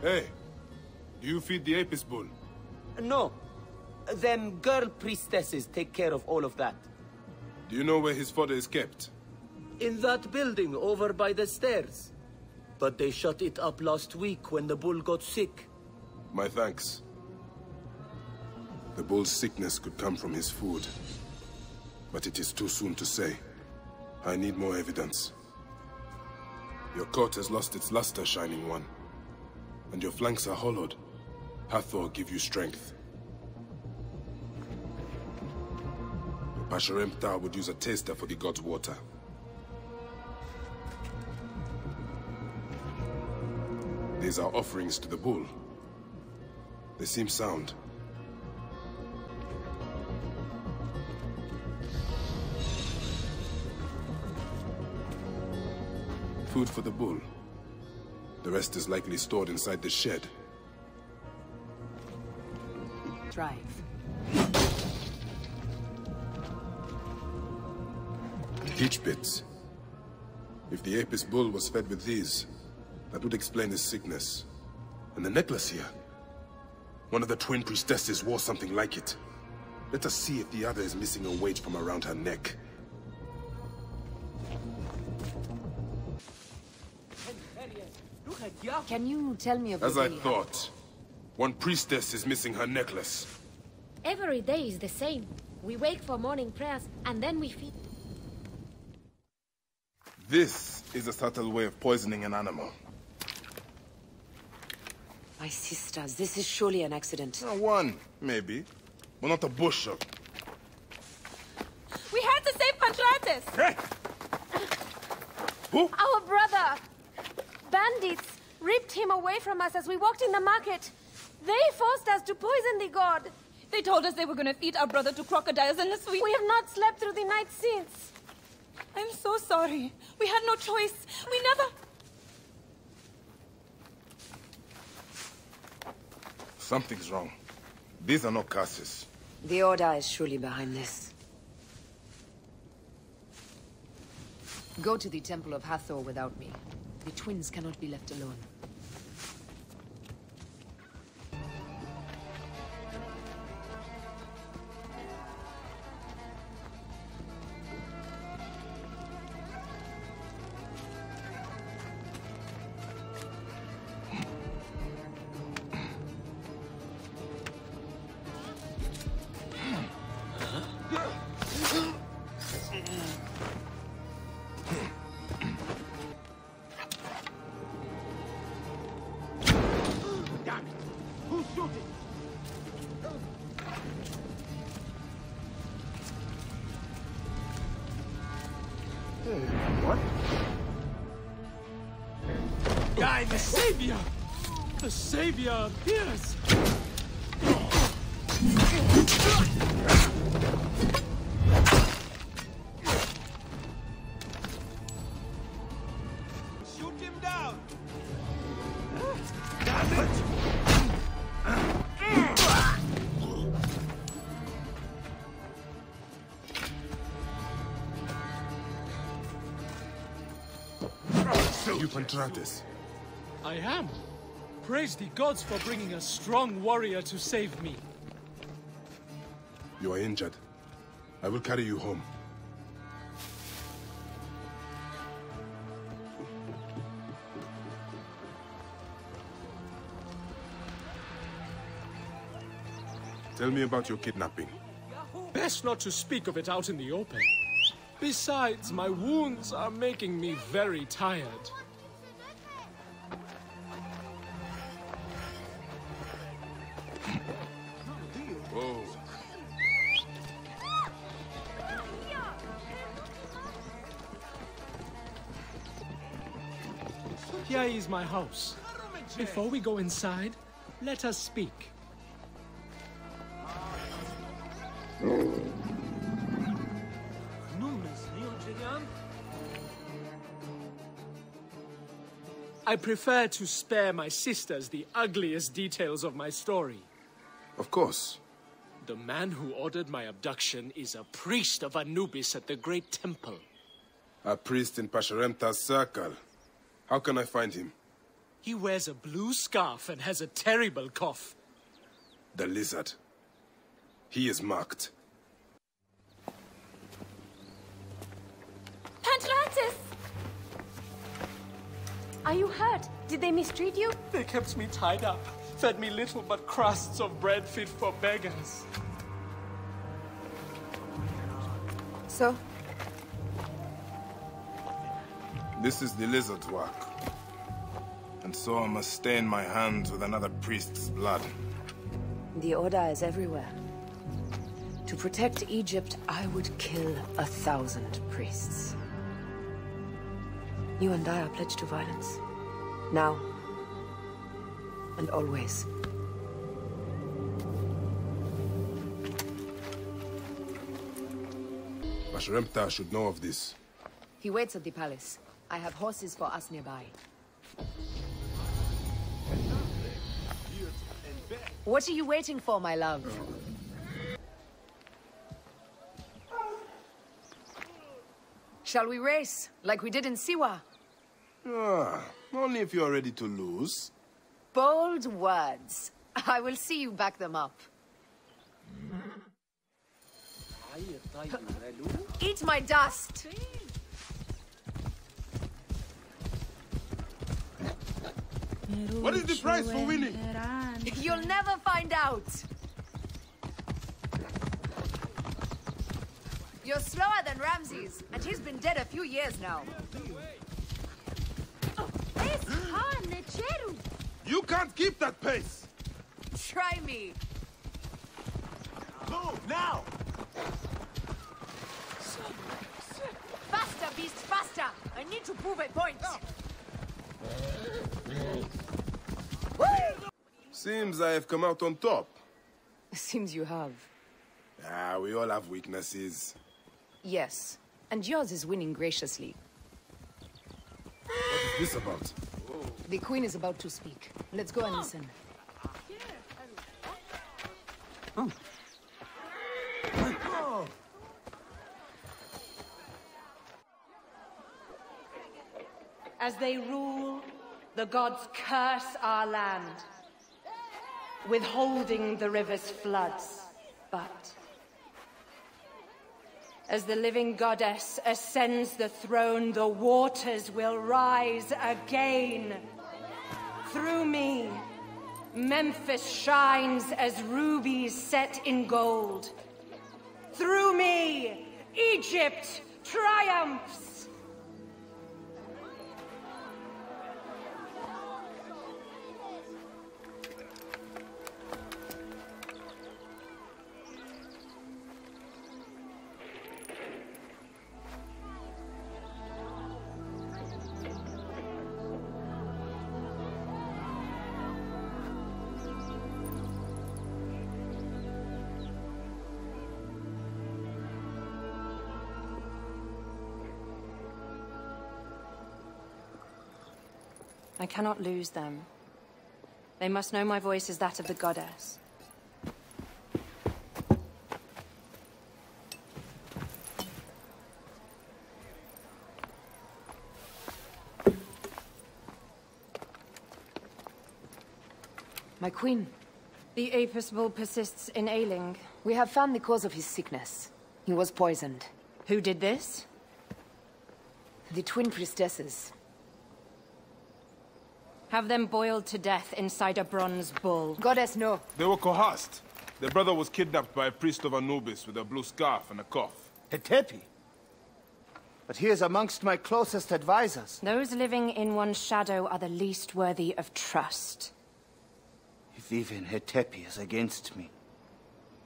Hey, do you feed the Apis bull? No. Them girl priestesses take care of all of that. Do you know where his fodder is kept? In that building over by the stairs. But they shut it up last week when the bull got sick. My thanks. The bull's sickness could come from his food. But it is too soon to say. I need more evidence. Your coat has lost its luster, Shining One. And your flanks are hollowed. Hathor give you strength. Pasherenptah would use a taster for the god's water. These are offerings to the bull. They seem sound. Food for the bull. The rest is likely stored inside the shed. Drive. Peach pits. If the Apis bull was fed with these, that would explain his sickness. And the necklace here. One of the twin priestesses wore something like it. Let us see if the other is missing a weight from around her neck. Can you tell me of As I thought. One priestess is missing her necklace. Every day is the same. We wake for morning prayers and then we feed. This is a subtle way of poisoning an animal. My sisters, this is surely an accident. Uh, one, maybe. But not a bushel. We had to save Pantrates! Hey! Who? Our brother! Bandits ripped him away from us as we walked in the market. They forced us to poison the god. They told us they were gonna feed our brother to crocodiles unless we... We have not slept through the night since. I'm so sorry. We had no choice. We never... Something's wrong. These are not curses. The Order is surely behind this. Go to the Temple of Hathor without me. The twins cannot be left alone. Savior! The savior appears! Shoot him down! Damn it! You. I am. Praise the gods for bringing a strong warrior to save me. You are injured. I will carry you home. Tell me about your kidnapping. Best not to speak of it out in the open. Besides, my wounds are making me very tired. Is my house. Before we go inside, let us speak. I prefer to spare my sisters the ugliest details of my story. Of course. The man who ordered my abduction is a priest of Anubis at the Great Temple. A priest in Pasherenptah's circle. How can I find him? He wears a blue scarf and has a terrible cough. The lizard. He is marked. Pantalatus! Are you hurt? Did they mistreat you? They kept me tied up, fed me little but crusts of bread fit for beggars. So, This is the lizard's work. And so I must stain my hands with another priest's blood. the Order is everywhere. To protect Egypt, I would kill a thousand priests. You and I are pledged to violence. Now. And always. Mashremta should know of this. He waits at the palace. I have horses for us nearby. What are you waiting for, my love? Shall we race, like we did in Siwa? Ah, only if you're ready to lose. Bold words. I will see you back them up. Eat my dust! What is the price for winning? You'll never find out! You're slower than Ramses, and he's been dead a few years now. You can't keep that pace! Try me. Move, now! Faster, beast, faster! I need to prove a point. Ah. Seems I have come out on top. Seems you have. Ah, we all have weaknesses. Yes. And yours is winning graciously. What is this about? The queen is about to speak. Let's go and listen. As they rule, the gods curse our land, withholding the river's floods. But as the living goddess ascends the throne, the waters will rise again. Through me, Memphis shines as rubies set in gold. Through me, Egypt triumphs. Cannot lose them. They must know my voice is that of the goddess. My queen, The Apis bull persists in ailing. we have found the cause of his sickness. He was poisoned. Who did this? The twin priestesses. Have them boiled to death inside a bronze bull. Goddess, no. They were coerced. Their brother was kidnapped by a priest of Anubis with a blue scarf and a cough. Hetepi. But he is amongst my closest advisors. Those living in one's shadow are the least worthy of trust. If even Hetepi is against me.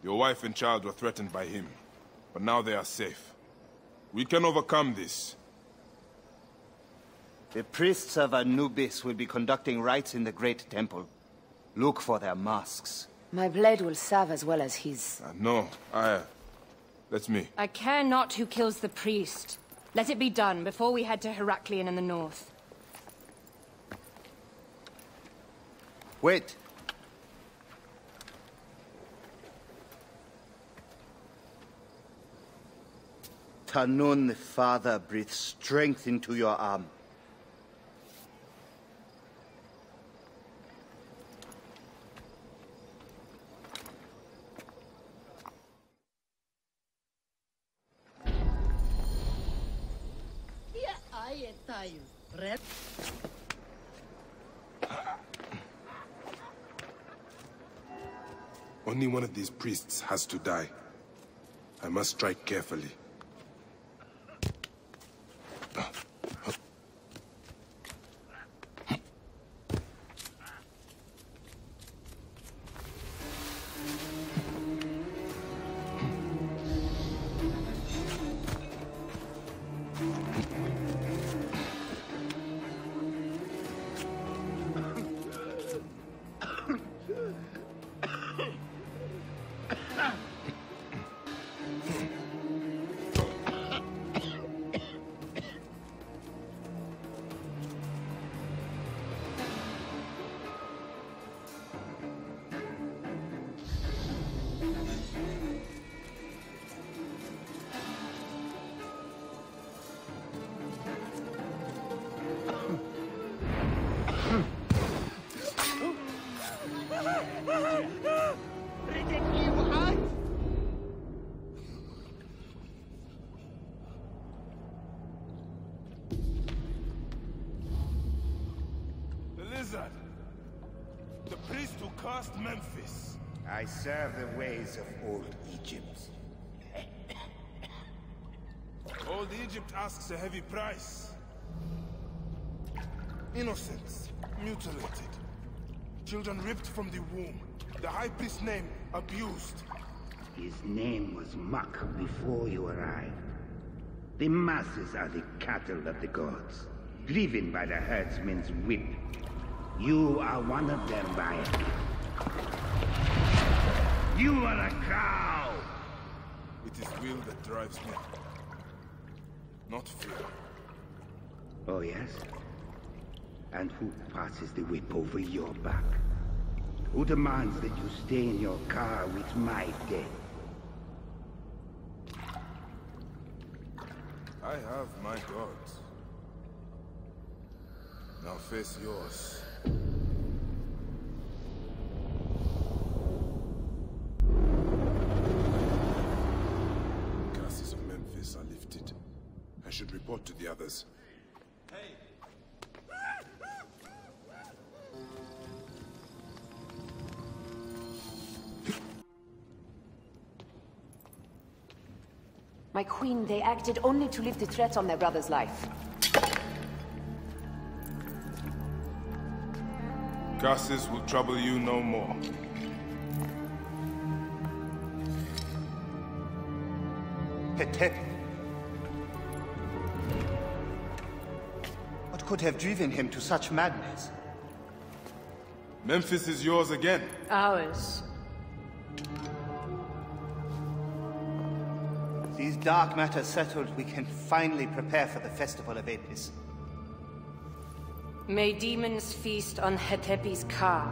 Your wife and child were threatened by him, but now they are safe. We can overcome this. The priests of Anubis will be conducting rites in the Great Temple. Look for their masks. My blade will serve as well as his. Uh, no, I... That's me. I care not who kills the priest. Let it be done before we head to Heraklion in the north. Wait. Tanun the Father breathes strength into your arm. Has to die. I must strike carefully. Memphis. I serve the ways of old Egypt. Old Egypt asks a heavy price. Innocents, mutilated. Children ripped from the womb. The high priest's name abused. His name was Muck before you arrived. The masses are the cattle of the gods, driven by the herdsman's whip. You are one of them, Bayek. You are a cow! It is will that drives me. Not fear. Oh, yes? And who passes the whip over your back? Who demands that you stay in your car with my dead? I have my gods. Now face yours. Curses of Memphis are lifted. I should report to the others. My queen, they acted only to lift the threat on their brother's life. Curses will trouble you no more. Hetep. Could have driven him to such madness? Memphis is yours again. Ours. These dark matters settled, we can finally prepare for the festival of Apis. May demons feast on Hetepi's ka.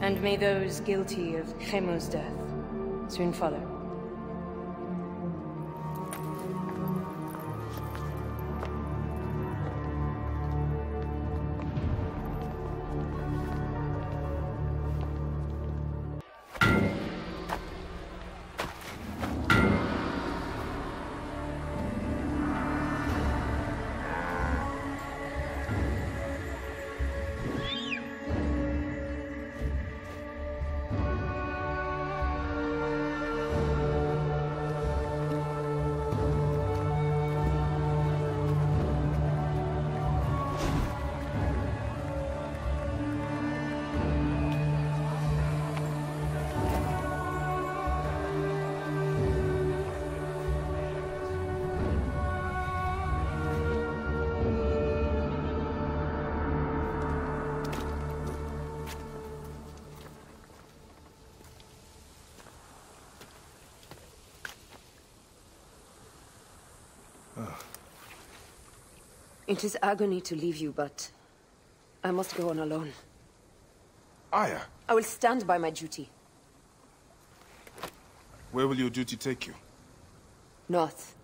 And may those guilty of Khemu's death soon follow. It is agony to leave you, but I must go on alone. Aya, I will stand by my duty. where will your duty take you? North,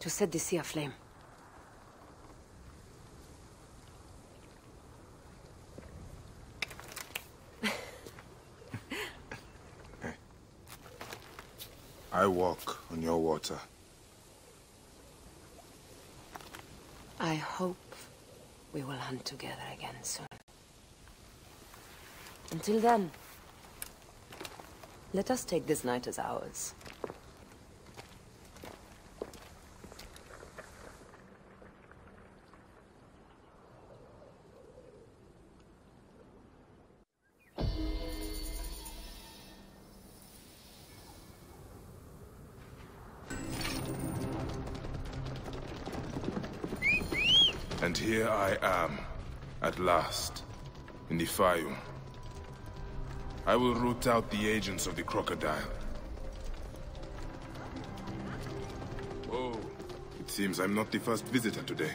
to set the sea aflame. I walk on your water. I hope we will hunt together again soon. Until then, let us take this night as ours. At last, in the Fayum. I will root out the agents of the crocodile. Oh, it seems I'm not the first visitor today.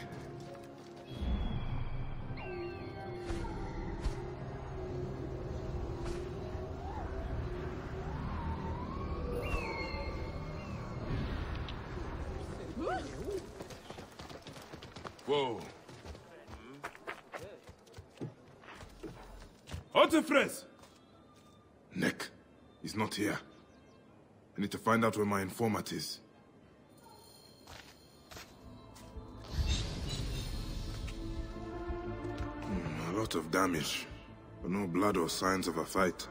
Find out where my informant is. Hmm, a lot of damage, but no blood or signs of a fight.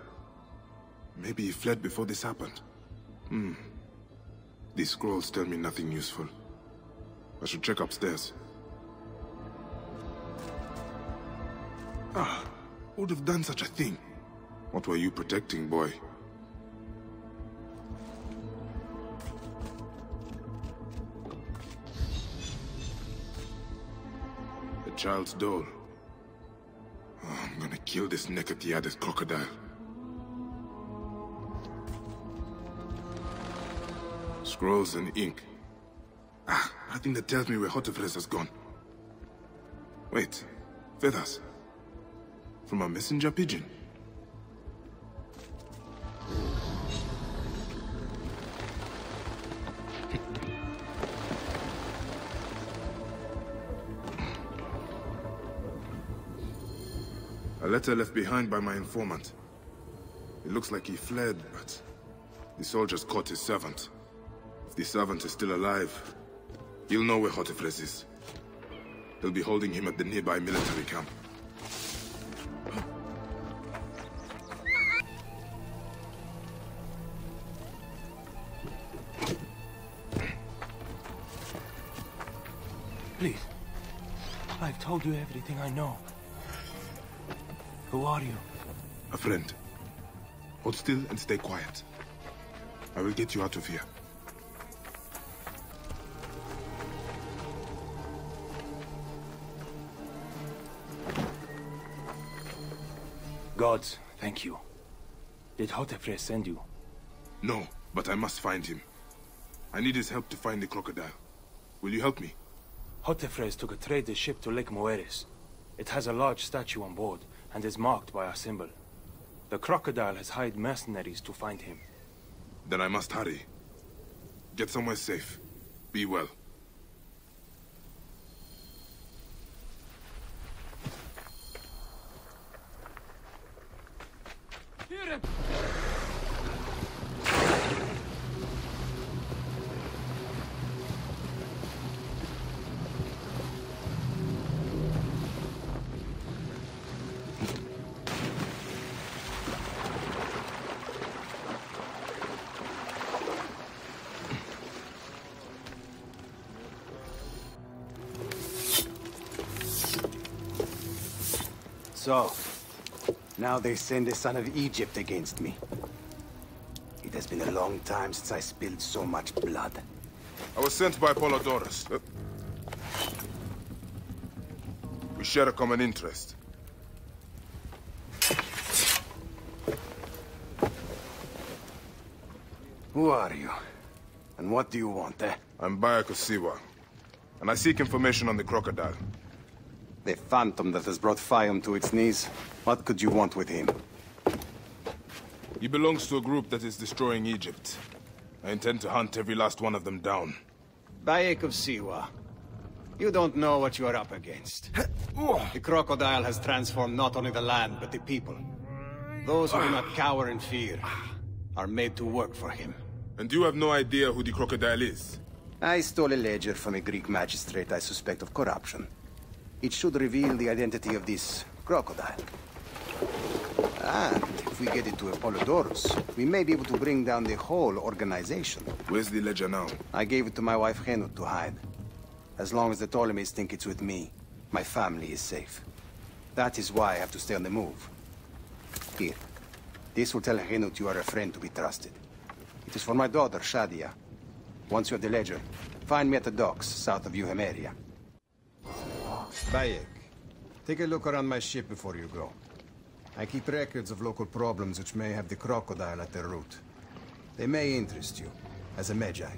Maybe he fled before this happened. Hmm. These scrolls tell me nothing useful. I should check upstairs. Ah, who would have done such a thing? What were you protecting, boy? Child's doll. Oh, I'm gonna kill this Nekatiades crocodile. Scrolls and ink. Ah, nothing that tells me where Hotephres has gone. Wait, feathers. From a messenger pigeon. Letter left behind by my informant. It looks like he fled, but the soldiers caught his servant. If the servant is still alive, he'll know where Hotephres is. They'll be holding him at the nearby military camp. Please. I've told you everything I know. Who are you? A friend. Hold still and stay quiet. I will get you out of here. Gods, thank you. Did Hotephres send you? No, but I must find him. I need his help to find the crocodile. Will you help me? Hotephres took a trader ship to Lake Moeris. It has a large statue on board and is marked by a symbol. The crocodile has hired mercenaries to find him. Then I must hurry. Get somewhere safe. Be well. So, now they send a son of Egypt against me. It has been a long time since I spilled so much blood. I was sent by Apollodorus. Uh, we share a common interest. Who are you? And what do you want, eh? I'm Siwa, and I seek information on the crocodile. The phantom that has brought Fayum to its knees. What could you want with him? He belongs to a group that is destroying Egypt. I intend to hunt every last one of them down. Bayek of Siwa. You don't know what you are up against. The crocodile has transformed not only the land, but the people. Those who do not cower in fear are made to work for him. And you have no idea who the crocodile is? I stole a ledger from a Greek magistrate I suspect of corruption. It should reveal the identity of this crocodile. And if we get it to Apollodorus, we may be able to bring down the whole organization. Where's the ledger now? I gave it to my wife Henut to hide. As long as the Ptolemies think it's with me, my family is safe. That is why I have to stay on the move. Here. This will tell Henut you are a friend to be trusted. It is for my daughter, Shadia. Once you have the ledger, find me at the docks south of Euhemeria. Bayek, take a look around my ship before you go. I keep records of local problems which may have the crocodile at their root. They may interest you, as a Medjay.